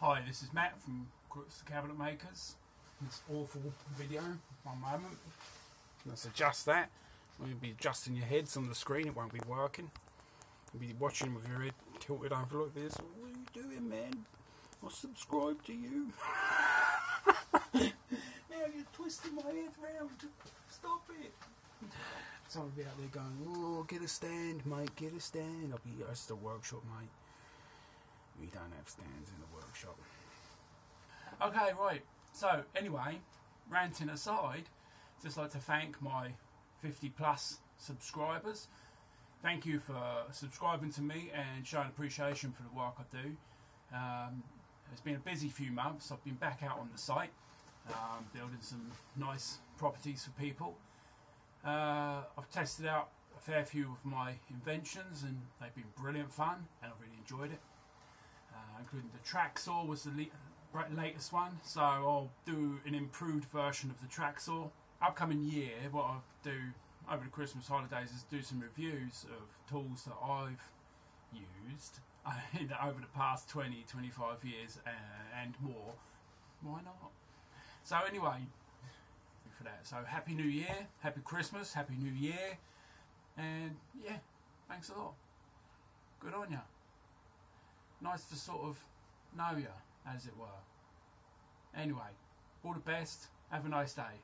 Hi, this is Matt from Crooks the Cabinet Makers. This awful video, one moment. Let's adjust that. We'll be adjusting your heads on the screen, it won't be working. You'll be watching with your head tilted over like this. What are you doing, man? I subscribe to you. now you're twisting my head round. Stop it. Someone will be out there going, oh, get a stand, mate, get a stand. I'll be, that's the workshop, mate. We don't have stands in the workshop. Okay, right. So, anyway, ranting aside, just like to thank my 50 plus subscribers. Thank you for subscribing to me and showing appreciation for the work I do. Um, it's been a busy few months. I've been back out on the site, um, building some nice properties for people. Uh, I've tested out a fair few of my inventions and they've been brilliant fun and I've really enjoyed it. Uh, including the track saw was the latest one, so I'll do an improved version of the track saw. Upcoming year, what I'll do over the Christmas holidays is do some reviews of tools that I've used over the past 20, 25 years uh, and more. Why not? So anyway, for that. So happy New Year, happy Christmas, happy New Year, and yeah, thanks a lot. Good on ya. Nice to sort of know ya, as it were. Anyway, all the best. Have a nice day.